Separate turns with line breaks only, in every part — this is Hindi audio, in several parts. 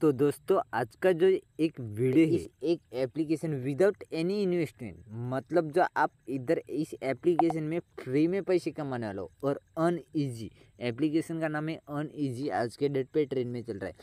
तो दोस्तों आज का जो एक वीडियो है। एक एप्लीकेशन विदाउट एनी इन्वेस्टमेंट मतलब जो आप इधर इस एप्लीकेशन में फ्री में पैसे कमाने वाले हो और अन ईजी एप्लीकेशन का नाम है अन ईजी आज के डेट पे ट्रेंड में चल रहा है।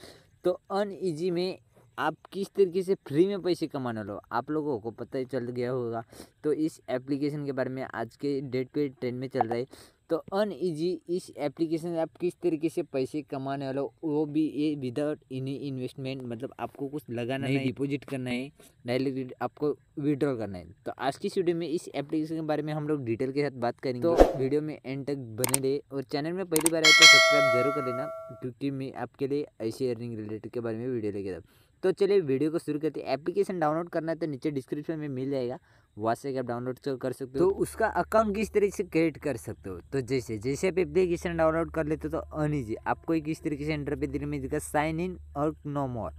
तो अन ईजी में आप किस तरीके से फ्री में पैसे कमाने लो आप लोगों को पता ही चल गया होगा। तो इस एप्लीकेशन के बारे में आज के डेट पे ट्रेंड में चल रहा है। तो अन ईजी इस एप्लीकेशन से आप किस तरीके से पैसे कमाने वाले हो वो भी ये विदाउट एनी इन्वेस्टमेंट मतलब आपको कुछ लगाना नहीं डिपॉजिट करना है। डायरेक्ट आपको विड्रॉ करना है। तो आज की वीडियो में इस एप्लीकेशन के बारे में हम लोग डिटेल के साथ बात करेंगे। तो वीडियो में एंड तक बने रहे और चैनल में पहली बार आए तो सब्सक्राइब ज़रूर कर लेना क्योंकि मैं आपके लिए ऐसे अर्निंग रिलेटेड के बारे में वीडियो लेके तो चलिए वीडियो को शुरू करते हैं। एप्लीकेशन डाउनलोड करना है तो नीचे डिस्क्रिप्शन में मिल जाएगा। वहाँ से आप डाउनलोड कर सकते हो। तो उसका अकाउंट किस तरीके से क्रिएट कर सकते हो? तो जैसे जैसे आप एप्लीकेशन डाउनलोड कर लेते हो तो अनईजी आपको किस तरीके से एंटर पे दिन में दिखा साइन इन और नो मोर।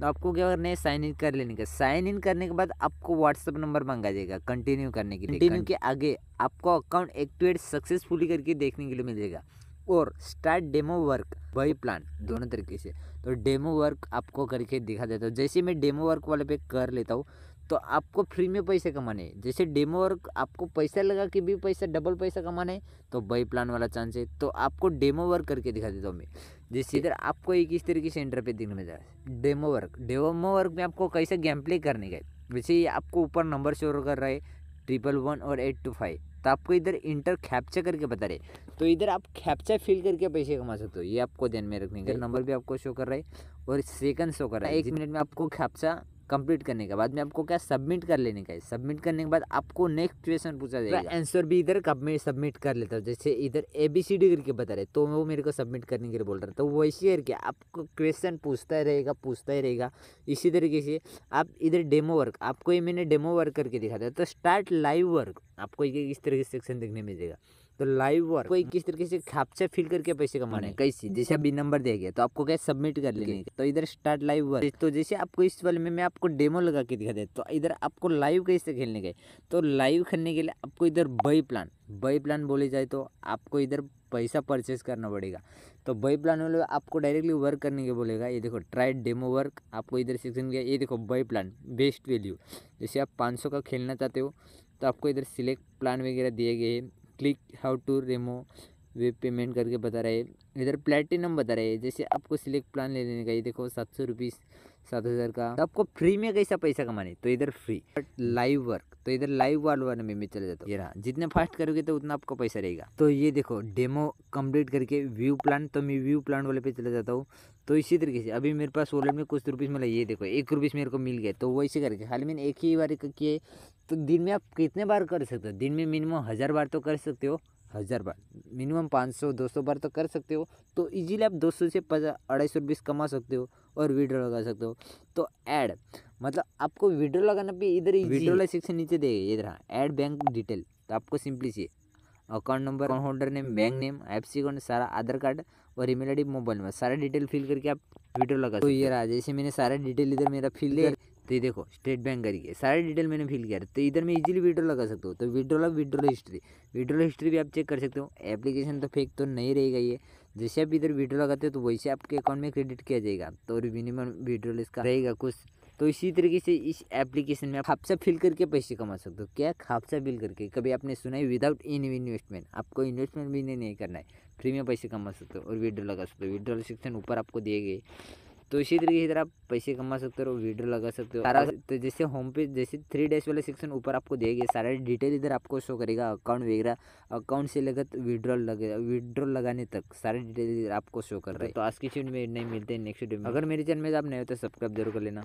तो आपको क्या करना है? साइन इन कर लेने का। साइन इन करने के बाद आपको व्हाट्सअप नंबर मांगा जाएगा कंटिन्यू करने के लिए। कंटिन्यू के आगे आपको अकाउंट एक्टिवेट सक्सेसफुली करके देखने के लिए मिल जाएगा। और start demo work by plan दोनों तरीके से। तो डेमो वर्क आपको करके दिखा देता हूँ। जैसे मैं डेमो वर्क वाले पे कर लेता हूँ तो आपको फ्री में पैसे कमाने जैसे डेमो वर्क आपको पैसा लगा के भी पैसा डबल पैसा कमाना है तो बाई प्लान वाला चांस है। तो आपको डेमो वर्क करके दिखा देता हूँ मैं। जैसे इधर आपको एक इस तरीके से एंटर पे दिखने में जा डेमो वर्क डेमो वर्क में आपको कैसे गेम प्ले करने का वैसे आपको ऊपर नंबर शोर कर रहा है ट्रिपल वन और एट टू फाइव तो आपको इधर इंटर कैप्चा करके बता रहे तो इधर आप कैप्चा फिल करके पैसे कमा सकते हो। ये आपको ध्यान में रखने का नंबर भी आपको शो कर रहा है और सेकंड शो कर रहा है। एक मिनट में आपको कैप्चा कंप्लीट करने के बाद में आपको क्या सबमिट कर लेने का है। सबमिट करने के बाद आपको नेक्स्ट क्वेश्चन पूछा जाएगा। आंसर भी इधर कब मैं सबमिट कर लेता हूँ। जैसे इधर ए बी सी डी करके बता रहे तो वो मेरे को सबमिट करने के लिए बोल रहा तो वैसे करके आपको क्वेश्चन पूछता ही रहेगा, पूछता ही रहेगा। इसी तरीके से आप इधर डेमो वर्क आपको ये मैंने डेमो वर्क करके दिखा था। तो स्टार्ट लाइव वर्क आपको ये इस तरह के सेक्शन देखने मिलेगा तो लाइव वर्क कोई किस तरीके से खापचा फिल करके पैसे कमाने कैसी जैसे अभी नंबर दे गया तो आपको क्या सबमिट कर लेंगे तो इधर स्टार्ट लाइव वर्क तो जैसे आपको इस वाले में मैं आपको डेमो लगा के दिखा दे तो इधर आपको लाइव कैसे खेलने गए तो लाइव खेलने के लिए आपको इधर बई प्लान बई प्लान बोले जाए तो आपको इधर पैसा परचेज करना पड़ेगा। तो बई प्लान वाले आपको डायरेक्टली वर्क करने के बोलेगा ये देखो ट्राइड डेमो वर्क आपको इधर सेक्शन गया ये देखो बई प्लान बेस्ट वैल्यू जैसे आप 500 का खेलना चाहते हो तो आपको इधर सिलेक्ट प्लान वगैरह दिए गए हैं। Click how to remove payment करके बता रहे हैं। इधर प्लेटिनम बता रहे हैं। जैसे आपको सिलेक्ट प्लान ले लेने का ये देखो सात सौ रुपीज़ सात हज़ार का। तो आपको फ्री में कैसा पैसा कमाने तो इधर फ्री बट लाइव वर्क तो इधर लाइव वाल में मैं चले जाता हूँ। जितने फास्ट करोगे तो उतना आपको पैसा रहेगा। तो ये देखो डेमो कंप्लीट करके व्यू प्लान तो मैं व्यू प्लान वाले पे चले जाता हूँ। तो इसी तरीके से, अभी मेरे पास वॉलेट में कुछ रुपीज़ मिला। ये देखो, एक रुपीज़ मेरे को मिल गया। तो वैसे करके, खाली मैंने एक ही बार किए तो दिन में आप कितने बार कर सकते हो? दिन में मिनिमम हज़ार बार तो कर सकते हो। हज़ार बार। मिनिमम पाँच सौ दो सौ बार तो कर सकते हो। तो इजीली आप दो सौ से पचास अढ़ाई सौ रुपीज़ कमा सकते हो और वीडियो लगा सकते हो। तो ऐड मतलब आपको वीडियो लगाना भी इधर ही वीडियो वाला सेक्शन नीचे देगा। इधर हाँ ऐड बैंक डिटेल तो आपको सिंपली चाहिए। Account number account holder name bank name F C account सारा आधार कार्ड और ईमेल आईडी मोबाइल नंबर सारा डिटेल फिल करके आप वीडियो लगा तो ये रहा जैसे मैंने सारा डिटेल इधर मेरा फिल तो ये देखो, स्टेट बैंक करके सारे डिटेल मैंने फिल किया तो इधर मैं इजीली विड्रॉ लगा सकता हूँ। तो withdrawal withdrawal history withdrawal history भी आप चेक कर सकते हो। एप्लीकेशन तो फेक तो नहीं रहेगा ये। जैसे आप इधर विड्रॉ लगाते हो तो वैसे आपके अकाउंट में क्रेडिट किया जाएगा। तो और मिनिमम विड्रॉल इसका रहेगा कुछ। तो इसी तरीके से इस एप्लीकेशन में आप खापसा फिल करके पैसे कमा सकते हो। क्या खापसा फिल करके? कभी आपने सुना है विदाउट एनी इन्वेस्टमेंट आपको इन्वेस्टमेंट भी नहीं करना है। फ्री में पैसे कमा सकते हो और विड्रॉ लगा सकते हो। विड्रॉल सेक्शन ऊपर आपको दिए गए। तो इसी तरीके से आप पैसे कमा सकते हो वीडियो लगा सकते हो। सारा तो जैसे होम पे जैसे थ्री डेज़ वाले सेक्शन ऊपर आपको देगा सारे डिटेल इधर आपको शो करेगा अकाउंट वगैरह। अकाउंट से लेकर विड्रॉल लगे विड्रॉल लगाने तक सारे डिटेल इधर आपको शो कर रहे हैं। तो आज की चीज़ में नहीं मिलते हैं नेक्स्ट वीडियो में। अगर मेरे चैनल में आप नए हो तो सब्सक्राइब ज़रूर कर लेना।